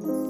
you